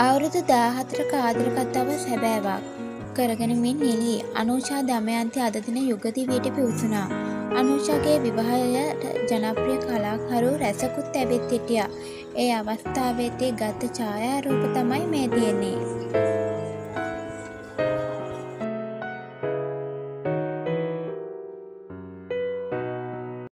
අවුරුදු දාහතරක ආදර කතාව සැබෑවක් කරගෙනමින් නිළී අනූෂා දමයන්ති අද දින යුගදිවියට පිවිසුණා. අනූෂාගේ විවාහයට ජනප්‍රිය කලාකරු රැසකුත් ඇවිත් හිටියා. ඒ අවස්ථාවේදී ගත්ත ඡායාරූප තමයි මේ තියෙන්නේ.